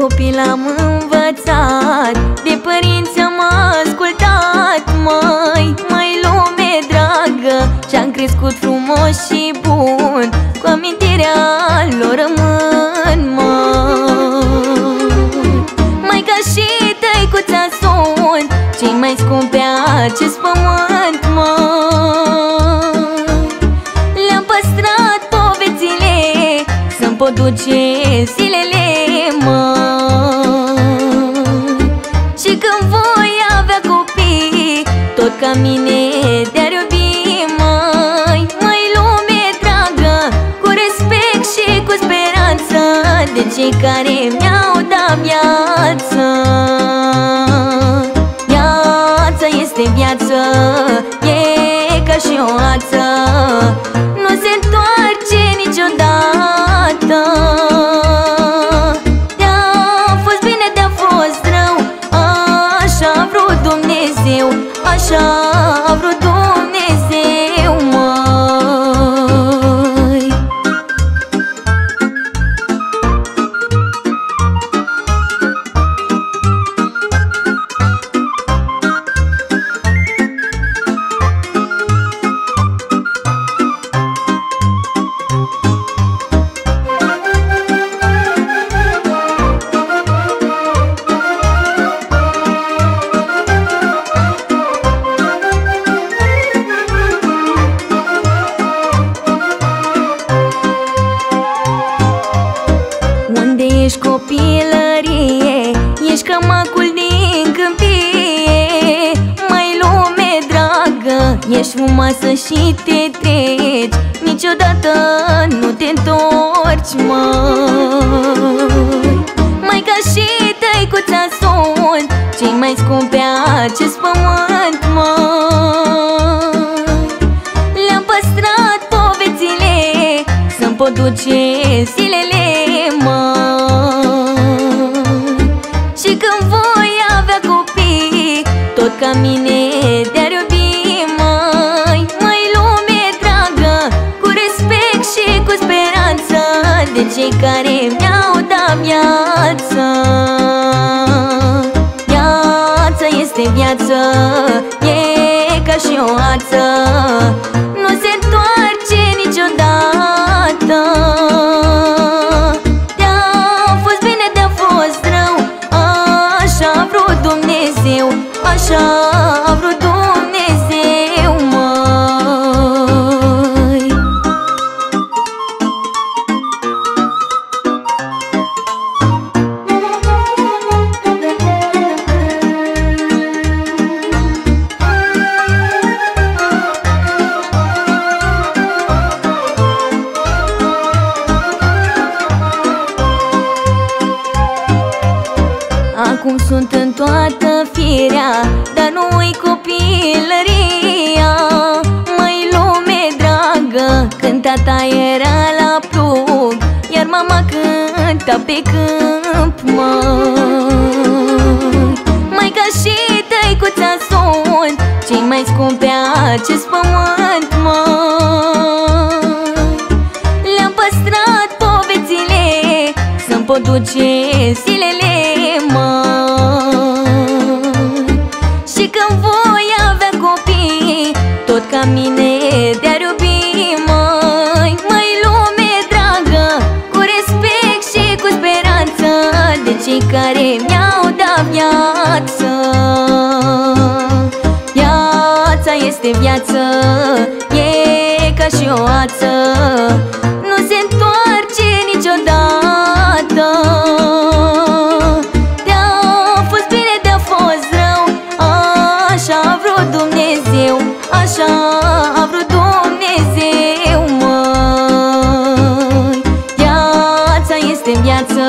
copil am învățat De părinți am ascultat. Măi, măi lume dragă Și-am crescut frumos și bun Cu amintirea lor rămân, măi Mai ca și tăicuța sunt Cei mai scumpi pe acest pământ, măi Le-am păstrat povețile Să-mi pot duce zilele ca mine te-ar iubi, măi Măi, lume dragă Cu respect și cu speranță De cei care Ești cămacul din câmpie. Mai lume dragă Ești frumoasă și te treci. Niciodată nu te întorci, măi. Mai ca și tăicuța sunt Cei mai scumpi pe acest pământ, măi. Le-am păstrat povețile Să-mi pot duce ca mine te-ar iubi, măi Măi, lume dragă Cu respect și cu speranță De cei care mi-au dat viață. Viața este viață E ca și o ață Nu se întoarce Dumnezeu așa a vrut sunt în toată firea Dar nu-i copilăria. Măi lume dragă Când tata era la plug Iar mama cânta pe câmp, măi Mai ca și tăicuța sunt Cei mai scumpi pe acest pământ, măi Le-am păstrat povețile Să-mi pot duce zilele, cei care mi-au dat viață. Viața este viață E ca și o ață. Nu se întoarce niciodată. Te-a fost bine, te-a fost rău Așa a vrut Dumnezeu Așa a vrut Dumnezeu, măi. Viața este viață